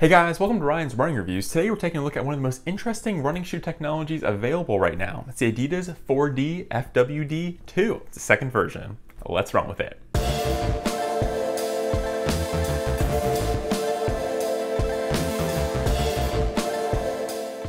Hey guys, welcome to Ryan's Running Reviews. Today we're taking a look at one of the most interesting running shoe technologies available right now. It's the Adidas 4D FWD2. It's the second version. Let's run with it.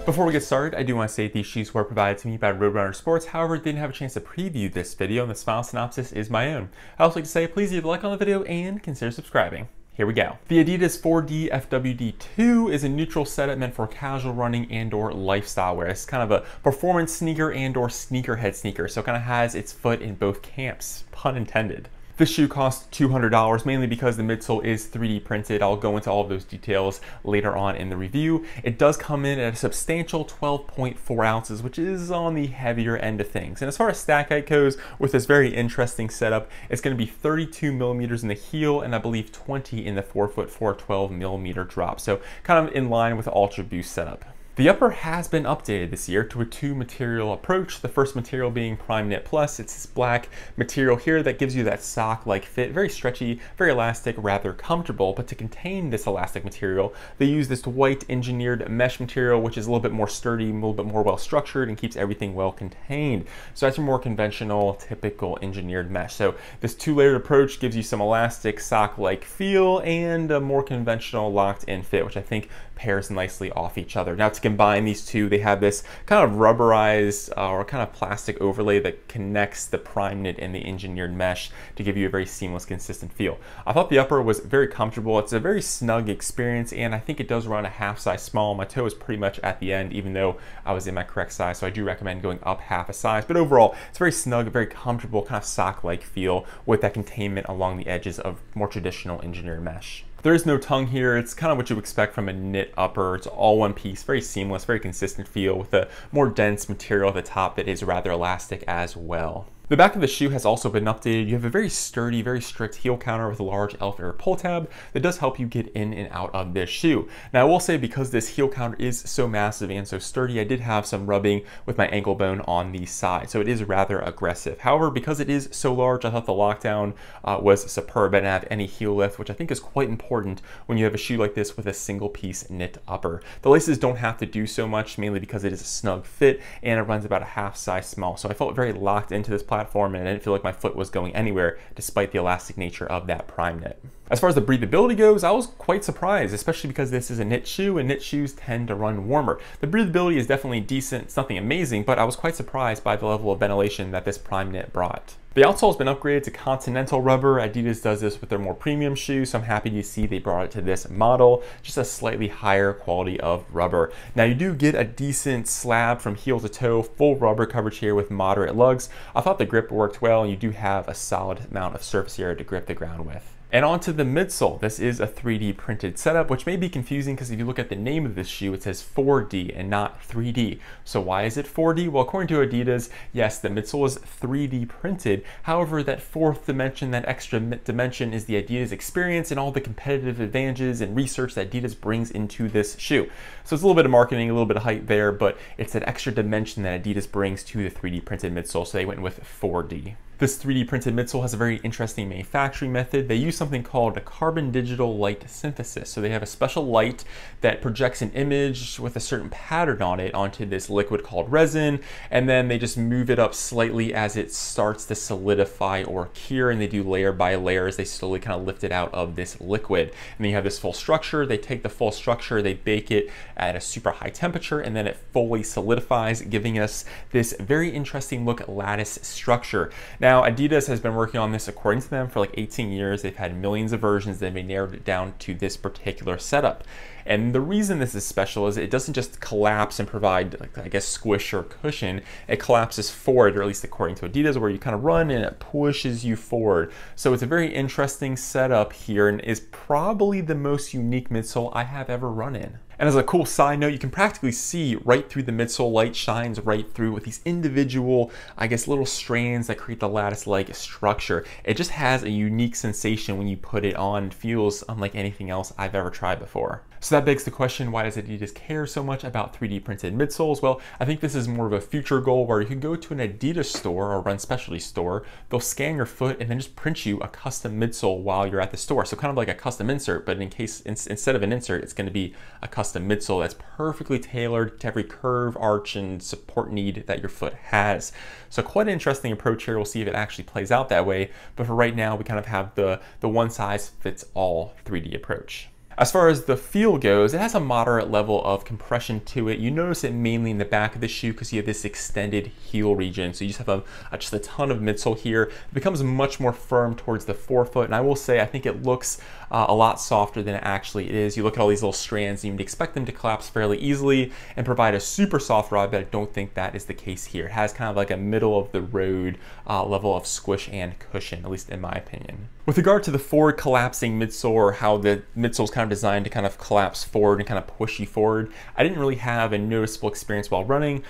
Before we get started, I do want to say these shoes were provided to me by Roadrunner Sports. However, didn't have a chance to preview this video, and this file synopsis is my own. I also like to say please leave a like on the video and consider subscribing. Here we go. The Adidas 4D FWD2 is a neutral setup meant for casual running and or lifestyle wear. It's kind of a performance sneaker and or sneakerhead sneaker, so it kind of has its foot in both camps, pun intended. This shoe costs $200 mainly because the midsole is 3D printed. I'll go into all of those details later on in the review. It does come in at a substantial 12.4 ounces, which is on the heavier end of things. And as far as stack height goes, with this very interesting setup, it's gonna be 32 millimeters in the heel and I believe 20 in the forefoot for 12 millimeter drop. So kind of in line with the Ultra Boost setup. The upper has been updated this year to a two material approach. The first material being Prime Knit Plus. It's this black material here that gives you that sock-like fit, very stretchy, very elastic, rather comfortable. But to contain this elastic material, they use this white engineered mesh material, which is a little bit more sturdy, a little bit more well structured and keeps everything well contained. So that's a more conventional, typical engineered mesh. So this two layered approach gives you some elastic sock-like feel and a more conventional locked in fit, which I think pairs nicely off each other. Now to combine these two, they have this kind of rubberized uh, or kind of plastic overlay that connects the prime knit and the engineered mesh to give you a very seamless, consistent feel. I thought the upper was very comfortable. It's a very snug experience, and I think it does run a half size small. My toe is pretty much at the end, even though I was in my correct size, so I do recommend going up half a size. But overall, it's very snug, very comfortable, kind of sock-like feel with that containment along the edges of more traditional engineered mesh. There is no tongue here. It's kind of what you expect from a knit upper. It's all one piece, very seamless, very consistent feel with a more dense material at the top that is rather elastic as well. The back of the shoe has also been updated. You have a very sturdy, very strict heel counter with a large elf air pull tab that does help you get in and out of this shoe. Now I will say because this heel counter is so massive and so sturdy, I did have some rubbing with my ankle bone on the side, so it is rather aggressive. However, because it is so large, I thought the lockdown uh, was superb. I didn't have any heel lift, which I think is quite important when you have a shoe like this with a single piece knit upper. The laces don't have to do so much, mainly because it is a snug fit and it runs about a half size small. So I felt very locked into this platform platform and I didn't feel like my foot was going anywhere despite the elastic nature of that prime knit. As far as the breathability goes, I was quite surprised, especially because this is a knit shoe and knit shoes tend to run warmer. The breathability is definitely decent, it's nothing amazing, but I was quite surprised by the level of ventilation that this prime knit brought. The outsole has been upgraded to Continental rubber. Adidas does this with their more premium shoes, so I'm happy to see they brought it to this model, just a slightly higher quality of rubber. Now you do get a decent slab from heel to toe, full rubber coverage here with moderate lugs. I thought the grip worked well, and you do have a solid amount of surface area to grip the ground with. And onto the midsole. This is a 3D printed setup, which may be confusing because if you look at the name of this shoe, it says 4D and not 3D. So why is it 4D? Well, according to Adidas, yes, the midsole is 3D printed. However, that fourth dimension, that extra dimension is the Adidas experience and all the competitive advantages and research that Adidas brings into this shoe. So it's a little bit of marketing, a little bit of hype there, but it's that extra dimension that Adidas brings to the 3D printed midsole. So they went with 4D. This 3D printed midsole has a very interesting manufacturing method. They use something called a carbon digital light synthesis. So they have a special light that projects an image with a certain pattern on it onto this liquid called resin, and then they just move it up slightly as it starts to solidify or cure, and they do layer by layer as they slowly kind of lift it out of this liquid. And then you have this full structure. They take the full structure, they bake it at a super high temperature, and then it fully solidifies, giving us this very interesting look lattice structure. Now, now, Adidas has been working on this according to them for like 18 years. They've had millions of versions. They've narrowed it down to this particular setup. And the reason this is special is it doesn't just collapse and provide, like, I guess, squish or cushion. It collapses forward, or at least according to Adidas, where you kind of run and it pushes you forward. So it's a very interesting setup here and is probably the most unique midsole I have ever run in. And as a cool side note, you can practically see right through the midsole light shines right through with these individual, I guess, little strands that create the lattice-like structure. It just has a unique sensation when you put it on. Feels unlike anything else I've ever tried before. So that begs the question, why does Adidas care so much about 3D printed midsoles? Well, I think this is more of a future goal where you can go to an Adidas store or run specialty store, they'll scan your foot and then just print you a custom midsole while you're at the store. So kind of like a custom insert, but in case in, instead of an insert, it's gonna be a custom midsole that's perfectly tailored to every curve, arch, and support need that your foot has. So quite an interesting approach here. We'll see if it actually plays out that way. But for right now, we kind of have the, the one size fits all 3D approach. As far as the feel goes, it has a moderate level of compression to it. You notice it mainly in the back of the shoe because you have this extended heel region. So you just have a, a, just a ton of midsole here. It becomes much more firm towards the forefoot. And I will say, I think it looks uh, a lot softer than it actually is. You look at all these little strands, and you'd expect them to collapse fairly easily and provide a super soft ride, but I don't think that is the case here. It has kind of like a middle of the road uh, level of squish and cushion, at least in my opinion. With regard to the forward collapsing midsole or how the midsole is kind of designed to kind of collapse forward and kind of push you forward. I didn't really have a noticeable experience while running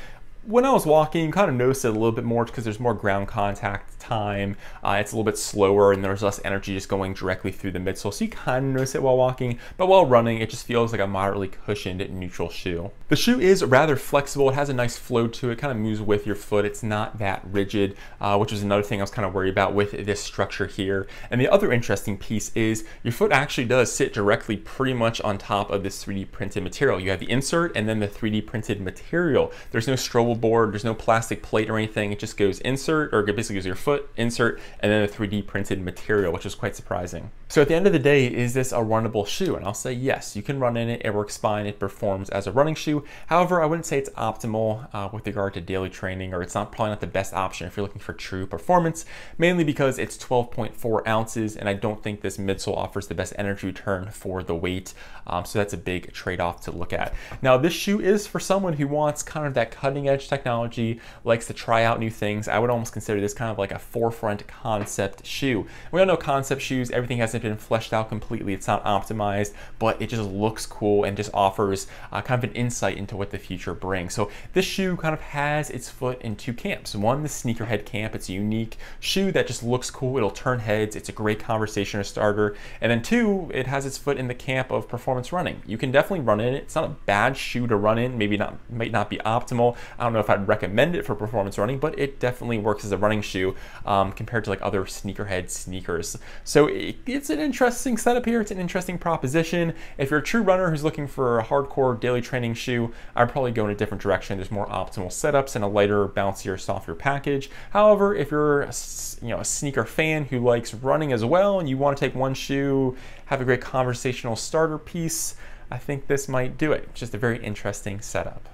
when I was walking, you kind of noticed it a little bit more because there's more ground contact time. Uh, it's a little bit slower and there's less energy just going directly through the midsole. So you kind of notice it while walking, but while running, it just feels like a moderately cushioned neutral shoe. The shoe is rather flexible. It has a nice flow to it, kind of moves with your foot. It's not that rigid, uh, which is another thing I was kind of worried about with this structure here. And the other interesting piece is your foot actually does sit directly pretty much on top of this 3D printed material. You have the insert and then the 3D printed material. There's no Strobel board. There's no plastic plate or anything. It just goes insert, or basically goes your foot, insert, and then a 3D printed material, which is quite surprising. So at the end of the day, is this a runnable shoe? And I'll say yes, you can run in it. It works fine. It performs as a running shoe. However, I wouldn't say it's optimal uh, with regard to daily training, or it's not probably not the best option if you're looking for true performance, mainly because it's 12.4 ounces, and I don't think this midsole offers the best energy return for the weight. Um, so that's a big trade-off to look at. Now, this shoe is for someone who wants kind of that cutting edge technology, likes to try out new things. I would almost consider this kind of like a forefront concept shoe. We all know concept shoes, everything hasn't been fleshed out completely. It's not optimized, but it just looks cool and just offers uh, kind of an insight into what the future brings. So this shoe kind of has its foot in two camps. One, the sneakerhead camp. It's a unique shoe that just looks cool. It'll turn heads. It's a great conversation starter. And then two, it has its foot in the camp of performance running. You can definitely run in it. It's not a bad shoe to run in. Maybe not, might not be optimal. I don't know if I'd recommend it for performance running, but it definitely works as a running shoe um, compared to like other sneakerhead sneakers. So it, it's an interesting setup here. It's an interesting proposition. If you're a true runner who's looking for a hardcore daily training shoe, I'd probably go in a different direction. There's more optimal setups and a lighter, bouncier, softer package. However, if you're a, you know a sneaker fan who likes running as well and you want to take one shoe, have a great conversational starter piece, I think this might do it. Just a very interesting setup.